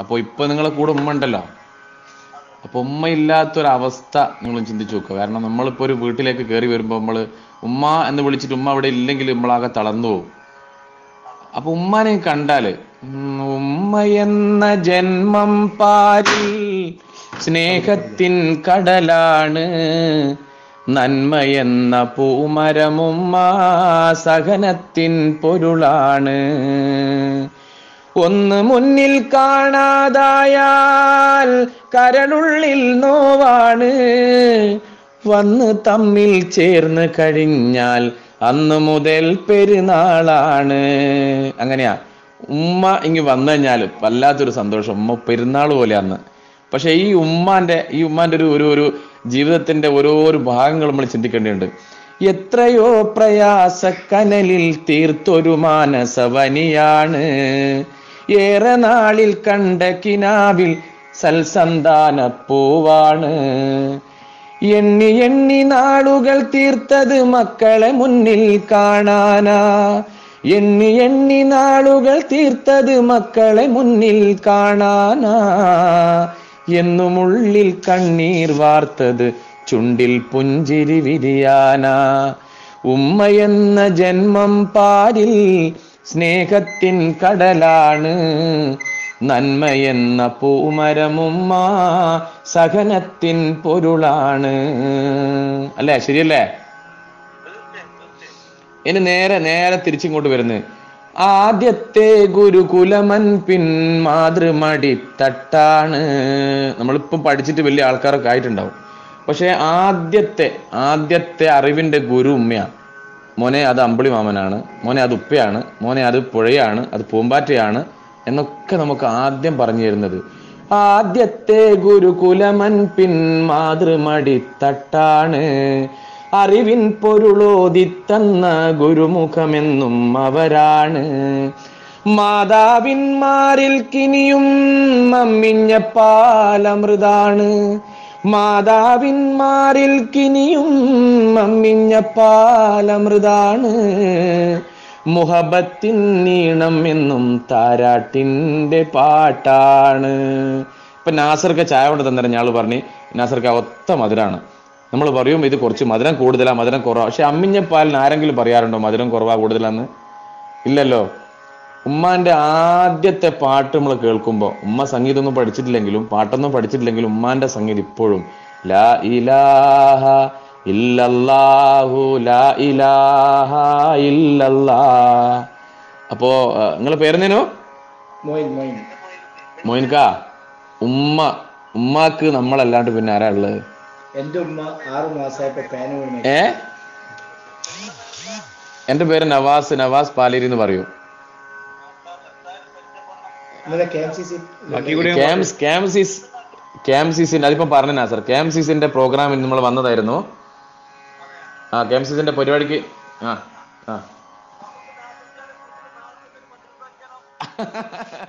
അപ്പോൾ ഇപ്പൊ നിങ്ങളെ കൂടെ ഉമ്മ ഉണ്ടല്ലോ. അപ്പൊ ഉമ്മ ഇല്ലാത്തൊരവസ്ഥ നിങ്ങൾ ചിന്തിച്ചു നോക്കുക. കാരണം നമ്മളിപ്പോ ഒരു വീട്ടിലേക്ക് കയറി വരുമ്പോൾ നമ്മൾ ഉമ്മ എന്ന് വിളിച്ചിട്ട് ഉമ്മ അവിടെ ഇല്ലെങ്കിൽ നമ്മളാകെ തളർന്നു പോകും. അപ്പൊ ഉമ്മാനെ കണ്ടാൽ ഉമ്മയെന്ന ജന്മം പാരിൽ സ്നേഹത്തിൻ കടലാണ്. നന്മ എന്ന പൂമരമുമ്മ സഹനത്തിൻ പൊരുളാണ്. ഒന്ന് മുന്നിൽ കാണാതായാൽ കരളുള്ളിൽ നോവാണ്. വന്ന് തമ്മിൽ ചേർന്ന് കഴിഞ്ഞാൽ അന്ന് മുതൽ പെരുന്നാളാണ്. അങ്ങനെയാ. ഉമ്മ ഇങ്ങ് വന്നു കഴിഞ്ഞാൽ വല്ലാത്തൊരു സന്തോഷം. ഉമ്മ പെരുന്നാൾ പോലെ അന്ന്. പക്ഷെ ഈ ഉമ്മാന്റെ ഈ ഉമ്മാന്റെ ഒരു ഒരു ഒരു ജീവിതത്തിന്റെ ഓരോരോ ഭാഗങ്ങൾ നമ്മൾ ചിന്തിക്കേണ്ടതുണ്ട്. എത്രയോ പ്രയാസക്കനലിൽ തീർത്തൊരു മാനസവനിയാണ്. ഏറെ നാളിൽ കണ്ട കിനാവിൽ സൽസന്താന പൂവാണ് എണ്ണി എണ്ണി നാളുകൾ തീർത്തത് മക്കളെ മുന്നിൽ കാണാനാ. എണ്ണി എണ്ണി നാളുകൾ തീർത്തത് മക്കളെ മുന്നിൽ കാണാനാ. എന്നുമുള്ളിൽ കണ്ണീർ വാർത്തത് ചുണ്ടിൽ പുഞ്ചിരി വിരിയാനാ. ഉമ്മയെന്ന ജന്മം പാരിൽ സ്നേഹത്തിൻ കടലാണ്. നന്മയെന്ന പൂമരമുമ്മ സഹനത്തിൻ പൊരുളാണ്. അല്ലേ? ശരിയല്ലേ? ഇനി നേരെ നേരെ തിരിച്ചിങ്ങോട്ട് വരുന്നു. ആദ്യത്തെ ഗുരുകുലമൻ പിൻ മാതൃമടി തട്ടാണ്. നമ്മളിപ്പം പഠിച്ചിട്ട് വലിയ ആൾക്കാരൊക്കെ ആയിട്ടുണ്ടാവും. പക്ഷെ ആദ്യത്തെ ആദ്യത്തെ അറിവിന്റെ ഗുരു ഉമ്മയാണ്. മോനെ അത് അമ്പിളി മാമനാണ് മോനെ അത് ഉപ്പയാണ് മോനെ അത് പുഴയാണ് അത് പൂമ്പാറ്റയാണ് എന്നൊക്കെ നമുക്ക് ആദ്യം പറഞ്ഞു തരുന്നത്. ആദ്യത്തെ ഗുരുകുലമൻ പിൻ മാതൃമടി തട്ടാണ്. അറിവിൻ പൊരുളോദിത്തന്ന ഗുരുമുഖമെന്നും അവരാണ്. മാതാവിന്മാരിൽ കിനിയും മമ്മിഞ്ഞ പാലമൃതാണ്. മാതാവിന്മാരിൽ കിനിയും മമ്മിഞ്ഞ പാലമൃതാണ്. മുഹബത്തിൻ നീണം എന്നും താരാട്ടിന്റെ പാട്ടാണ്. ഇപ്പൊ നാസർക്ക് ചായ കൊണ്ട് തന്നെ ഞാൾ പറഞ്ഞു നാസർക്ക് ഒത്ത മധുരാണ്. നമ്മൾ പറയും ഇത് കുറച്ച് മധുരം കൂടുതലാ മധുരം കുറവാ. പക്ഷെ അമ്മിഞ്ഞ പാലിന് ആരെങ്കിലും പറയാറുണ്ടോ മധുരം കുറവാ കൂടുതലാന്ന്? ഇല്ലല്ലോ. ഉമ്മാന്റെ ആദ്യത്തെ പാട്ട് നമ്മൾ കേൾക്കുമ്പോൾ ഉമ്മ സംഗീതമൊന്നും പഠിച്ചിട്ടില്ലെങ്കിലും പാട്ടൊന്നും പഠിച്ചിട്ടില്ലെങ്കിലും ഉമ്മാന്റെ സംഗീതം ഇപ്പോഴും ലാ ഇലാഹ ഇല്ലല്ലാഹു ലാ ഇലാഹ ഇല്ലല്ലാ അപ്പോ നിങ്ങളെ പേരെന്തേനു? മൊയിൻ മൊയിൻ. മോയിൻക? ഉമ്മ ഉമ്മാക്ക് നമ്മളല്ലാണ്ട് പിന്നെ ആരാ ഉള്ളത്? എന്റെ ഉമ്മ ആറു മാസമായപ്പോ ഏ? എന്റെ പേര് നവാസ് നവാസ് പാലേരി എന്ന് പറയൂ. ക്യാംസിസിന്റെ അതിപ്പോ പറഞ്ഞാ സർ. ക്യാംസിസിന്റെ പ്രോഗ്രാമിൽ നമ്മൾ വന്നതായിരുന്നു. ആ ക്യാംസിസിന്റെ പരിപാടിക്ക് ആ ആ.